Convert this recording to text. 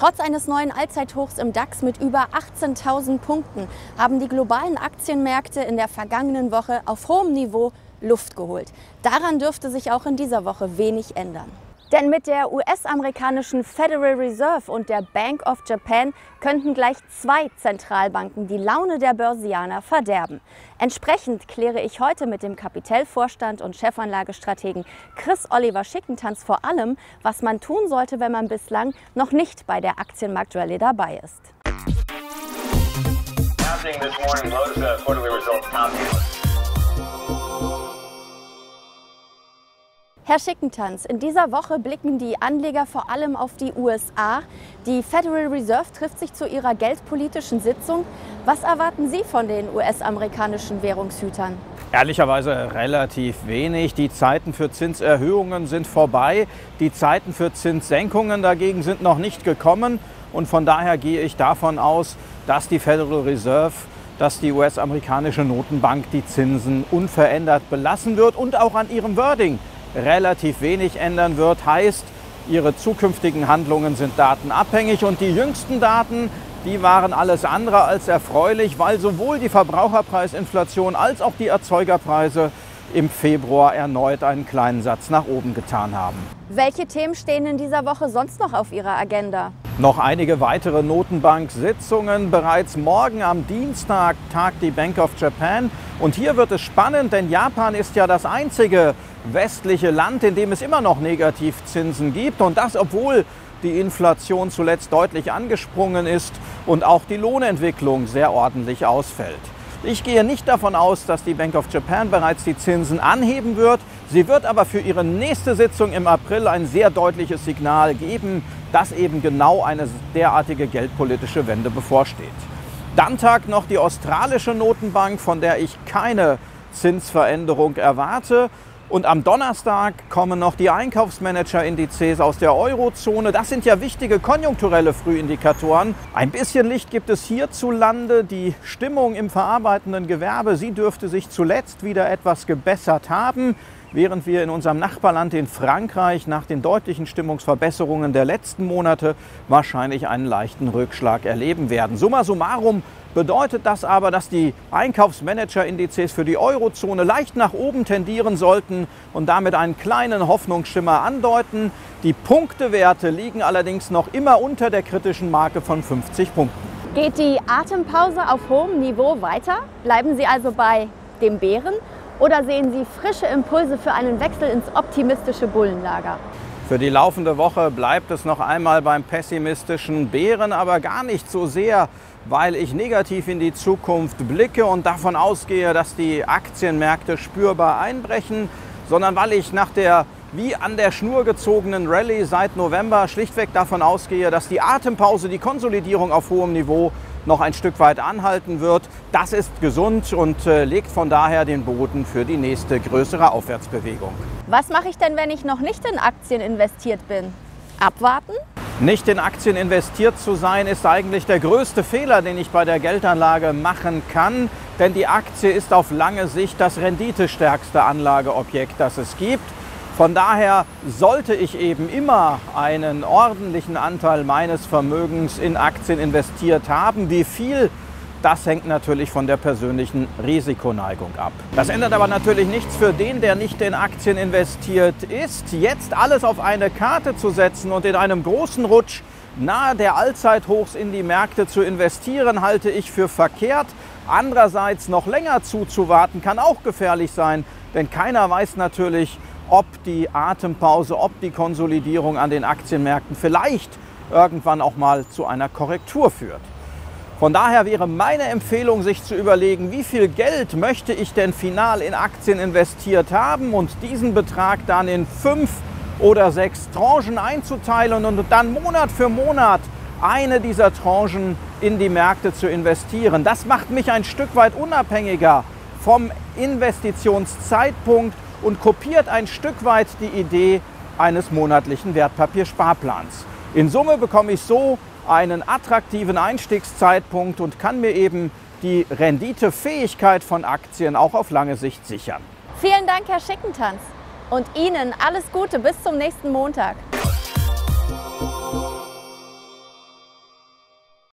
Trotz eines neuen Allzeithochs im DAX mit über 18.000 Punkten haben die globalen Aktienmärkte in der vergangenen Woche auf hohem Niveau Luft geholt. Daran dürfte sich auch in dieser Woche wenig ändern. Denn mit der US-amerikanischen Federal Reserve und der Bank of Japan könnten gleich zwei Zentralbanken die Laune der Börsianer verderben. Entsprechend kläre ich heute mit dem Kapitellvorstand und Chefanlagestrategen Chris Oliver Schickentanz vor allem, was man tun sollte, wenn man bislang noch nicht bei der Aktienmarktrallye dabei ist. Herr Schickentanz, in dieser Woche blicken die Anleger vor allem auf die USA. Die Federal Reserve trifft sich zu ihrer geldpolitischen Sitzung. Was erwarten Sie von den US-amerikanischen Währungshütern? Ehrlicherweise relativ wenig. Die Zeiten für Zinserhöhungen sind vorbei. Die Zeiten für Zinssenkungen dagegen sind noch nicht gekommen. Und von daher gehe ich davon aus, dass die Federal Reserve dass die US-amerikanische Notenbank die Zinsen unverändert belassen wird und auch an ihrem Wording relativ wenig ändern wird. Heißt, ihre zukünftigen Handlungen sind datenabhängig und die jüngsten Daten, die waren alles andere als erfreulich, weil sowohl die Verbraucherpreisinflation als auch die Erzeugerpreise im Februar erneut einen kleinen Satz nach oben getan haben. Welche Themen stehen in dieser Woche sonst noch auf Ihrer Agenda? Noch einige weitere Notenbank-Sitzungen. Bereits morgen am Dienstag tagt die Bank of Japan. Und hier wird es spannend, denn Japan ist ja das einzige westliche Land, in dem es immer noch Negativzinsen gibt. Und das, obwohl die Inflation zuletzt deutlich angesprungen ist und auch die Lohnentwicklung sehr ordentlich ausfällt. Ich gehe nicht davon aus, dass die Bank of Japan bereits die Zinsen anheben wird. Sie wird aber für ihre nächste Sitzung im April ein sehr deutliches Signal geben, dass eben genau eine derartige geldpolitische Wende bevorsteht. Dann tagt noch die australische Notenbank, von der ich keine Zinsveränderung erwarte. Und am Donnerstag kommen noch die Einkaufsmanager-Indizes aus der Eurozone. Das sind ja wichtige konjunkturelle Frühindikatoren. Ein bisschen Licht gibt es hierzulande. Die Stimmung im verarbeitenden Gewerbe, sie dürfte sich zuletzt wieder etwas gebessert haben während wir in unserem Nachbarland in Frankreich nach den deutlichen Stimmungsverbesserungen der letzten Monate wahrscheinlich einen leichten Rückschlag erleben werden. Summa summarum bedeutet das aber, dass die Einkaufsmanager-Indizes für die Eurozone leicht nach oben tendieren sollten und damit einen kleinen Hoffnungsschimmer andeuten. Die Punktewerte liegen allerdings noch immer unter der kritischen Marke von 50 Punkten. Geht die Atempause auf hohem Niveau weiter? Bleiben Sie also bei dem Bären oder sehen Sie frische Impulse für einen Wechsel ins optimistische Bullenlager? Für die laufende Woche bleibt es noch einmal beim pessimistischen Bären, aber gar nicht so sehr, weil ich negativ in die Zukunft blicke und davon ausgehe, dass die Aktienmärkte spürbar einbrechen, sondern weil ich nach der wie an der Schnur gezogenen Rallye seit November schlichtweg davon ausgehe, dass die Atempause, die Konsolidierung auf hohem Niveau noch ein Stück weit anhalten wird. Das ist gesund und äh, legt von daher den Boden für die nächste größere Aufwärtsbewegung. Was mache ich denn, wenn ich noch nicht in Aktien investiert bin? Abwarten? Nicht in Aktien investiert zu sein, ist eigentlich der größte Fehler, den ich bei der Geldanlage machen kann. Denn die Aktie ist auf lange Sicht das renditestärkste Anlageobjekt, das es gibt. Von daher sollte ich eben immer einen ordentlichen Anteil meines Vermögens in Aktien investiert haben. Wie viel? Das hängt natürlich von der persönlichen Risikoneigung ab. Das ändert aber natürlich nichts für den, der nicht in Aktien investiert ist. Jetzt alles auf eine Karte zu setzen und in einem großen Rutsch nahe der Allzeithochs in die Märkte zu investieren, halte ich für verkehrt. Andererseits noch länger zuzuwarten kann auch gefährlich sein, denn keiner weiß natürlich, ob die Atempause, ob die Konsolidierung an den Aktienmärkten vielleicht irgendwann auch mal zu einer Korrektur führt. Von daher wäre meine Empfehlung, sich zu überlegen, wie viel Geld möchte ich denn final in Aktien investiert haben und diesen Betrag dann in fünf oder sechs Tranchen einzuteilen und dann Monat für Monat eine dieser Tranchen in die Märkte zu investieren. Das macht mich ein Stück weit unabhängiger vom Investitionszeitpunkt und kopiert ein Stück weit die Idee eines monatlichen Wertpapiersparplans. In Summe bekomme ich so einen attraktiven Einstiegszeitpunkt und kann mir eben die Renditefähigkeit von Aktien auch auf lange Sicht sichern. Vielen Dank, Herr Schickentanz. Und Ihnen alles Gute bis zum nächsten Montag.